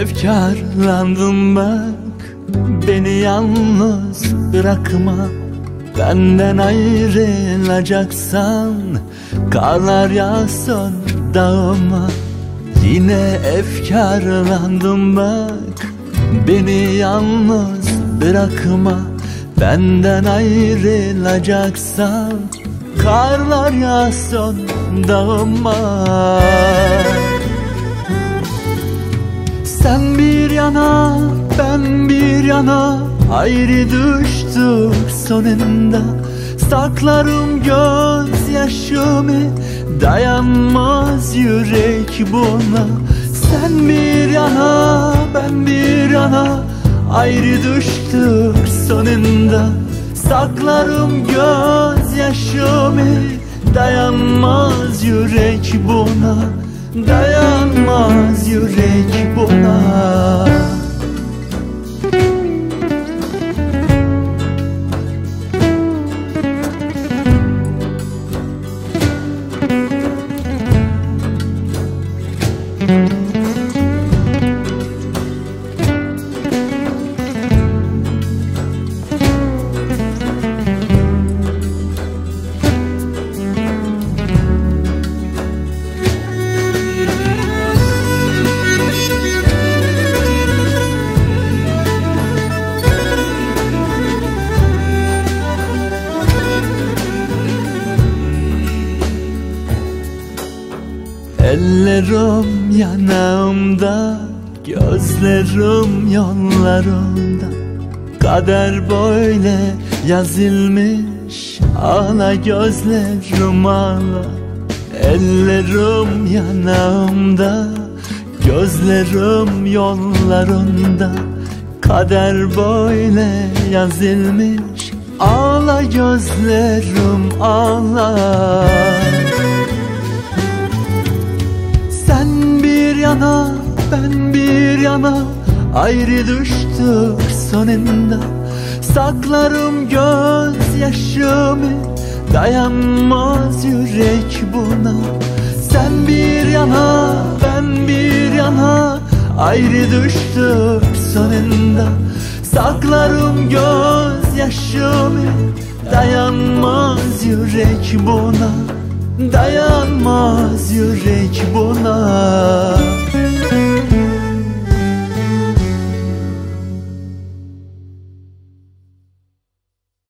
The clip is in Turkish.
Efkarlandım bak. Beni yalnız bırakma. Benden ayrılacaksan Karlar yağsın dağıma. Yine efkarlandım bak. Beni yalnız bırakma. Benden ayrılacaksan Karlar yağsın dağıma Sen bir yana ben bir yana. Ayrı düştük sonunda. Saklarım gözyaşımı Dayanmaz yürek buna. Sen bir yana ben bir yana. Ayrı düştük sonunda. Saklarım gözyaşımı Dayanmaz yürek buna Ellerim yanağımda Gözlerim yollarımda. Kader böyle yazılmış Ağla gözlerim ağla. Ellerim yanağımda Gözlerim yollarında Kader böyle yazılmış Ağla gözlerim ağla yana Ayrı düştük sonunda. Saklarım gözyaşımı Dayanmaz yürek buna. Sen bir yana ben bir yana Ayrı düştük sonunda. Saklarım gözyaşımı Dayanmaz yürek buna. Dayanmaz yürek buna